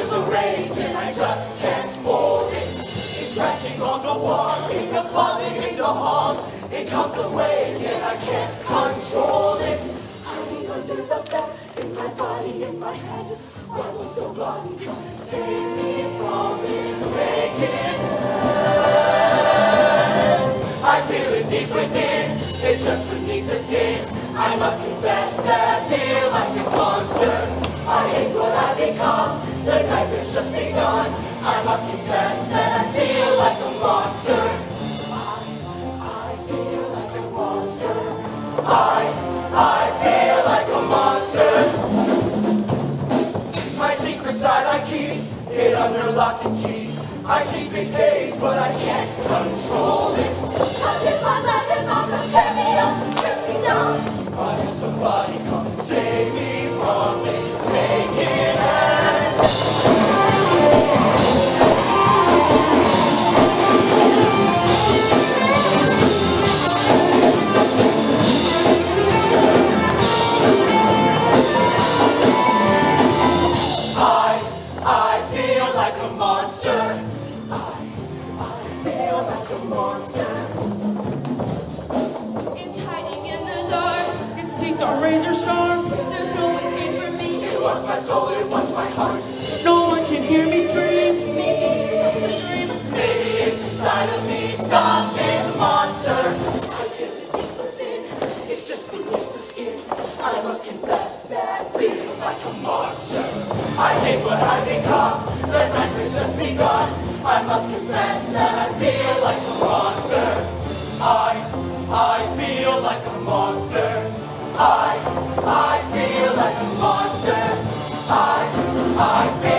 rage and I just can't hold it. It's scratching on the wall, in the closet, in the halls. It comes awake and I can't control it. Hiding under the bed, in my body, in my head. Why was somebody come and save me from this head? I feel it deep within, it's just beneath the skin. I must confess that I feel like a monster. I hate what I've become, the night has just begun. I must confess heart. No one can hear me scream. Maybe it's just a dream. Maybe it's inside of me. Stop this monster. I feel it deep within. It's just beneath the skin. I must confess that I feel like a monster. I hate what I've become. The night has just begun. I must confess that I feel like I,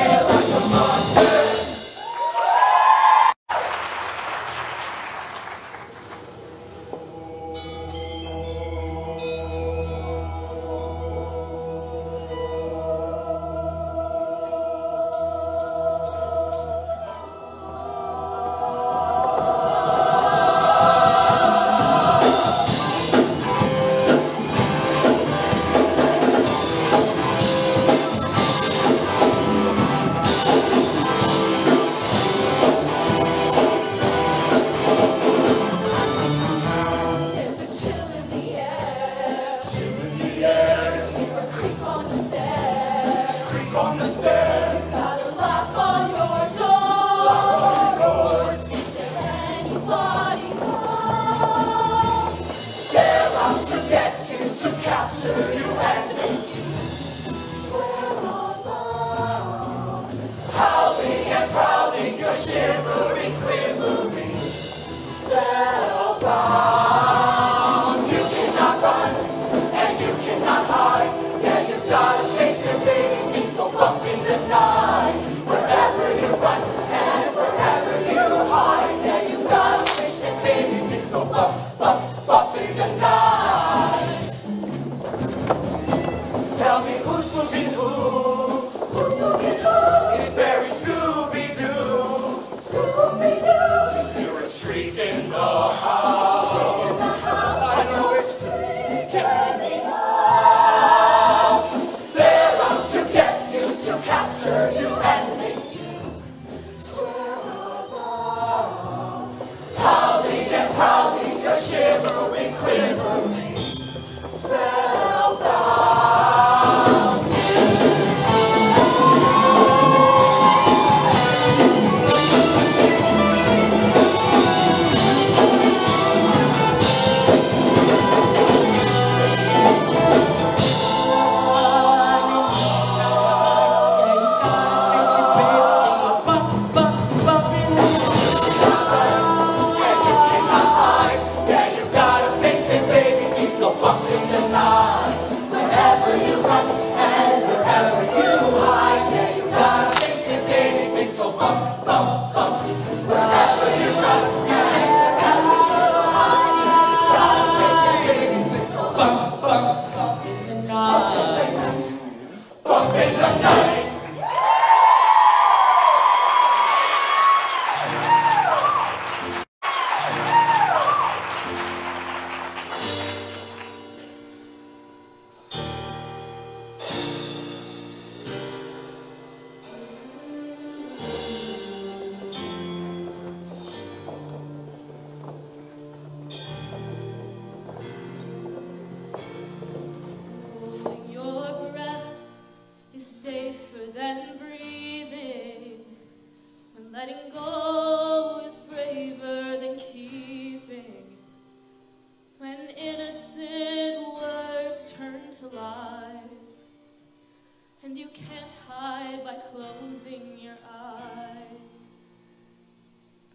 and you can't hide by closing your eyes.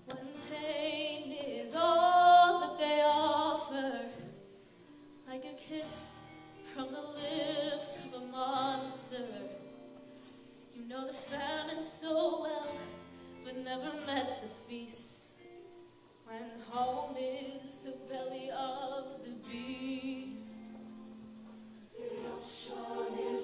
When pain is all that they offer, like a kiss from the lips of a monster. You know the famine so well, but never met the feast. When home is the belly of the beast. The ocean is